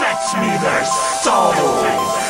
Fetch me their souls!